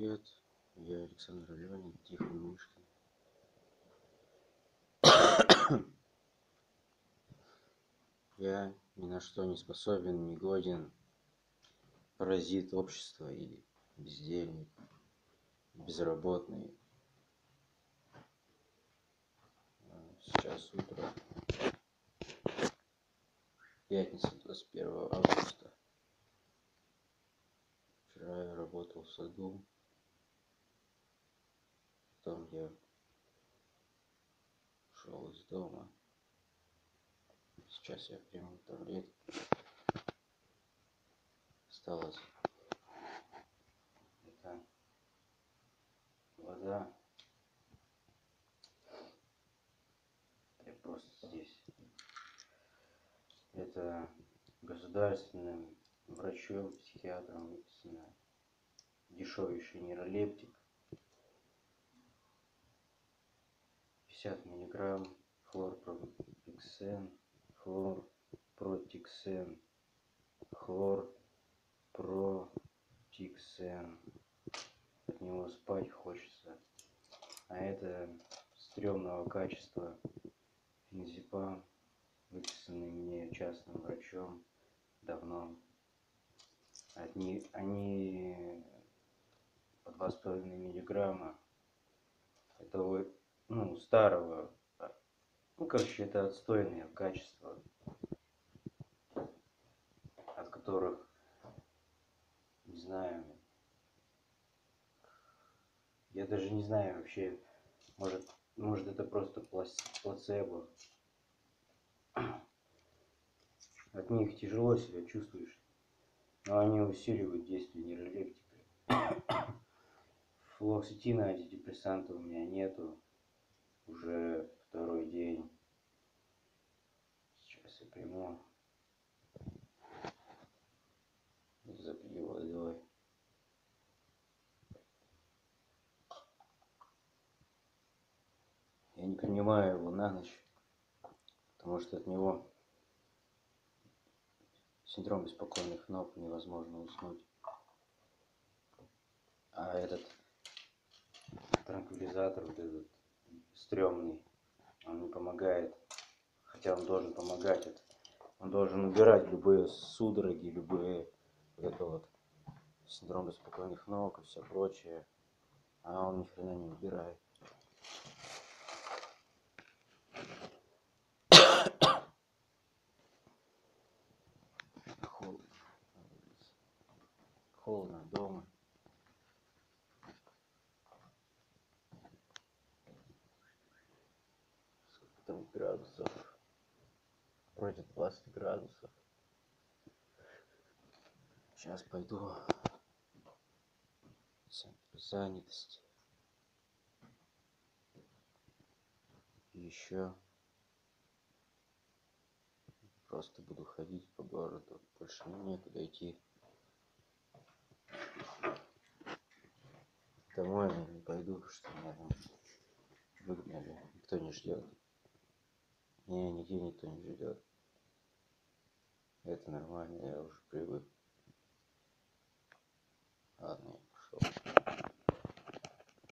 привет! Я Александр Аленин, Тихон Мышкин. Я ни на что не способен, не годен, паразит общества и бездельник, безработный. Сейчас утро, пятница, 21 августа. Вчера я работал в саду, потом я ушел из дома. Сейчас я приму таблетки. Осталось это вода. Я просто здесь. Это государственным врачом, психиатром выписано дешевейший нейролептик. 50 миллиграмм хлорпротиксен, хлорпротиксен, хлорпротиксен. От него спать хочется. А это стрёмного качества феназепам, выписанный мне частным врачом давно. Одни, они по два с половиной миллиграмма. Это ну, старого. Ну, короче, это отстойные качества, от которых, не знаю, я даже не знаю вообще, может, может это просто плацебо. От них тяжело себя чувствуешь, но они усиливают действие нейролептика. Флуоксетина антидепрессанта у меня нету уже второй день. Сейчас я приму. Запью водой. Я не принимаю его на ночь, потому что от него синдром беспокойных ног невозможно уснуть. А этот транквилизатор, вот этот стрёмный, он не помогает. Хотя он должен помогать. Это- Он должен убирать любые судороги, любые это вот синдром беспокойных ног и все прочее. А он ни хрена не убирает. Холодно. Холодно дома. Там градусов? Вроде 20 градусов. Сейчас пойду в центр занятости. Еще просто буду ходить по городу. Больше некуда идти. Домой пойду, что меня там выгнали. Никто не ждет. Не, нигде никто не ждет. Это нормально, я уже привык.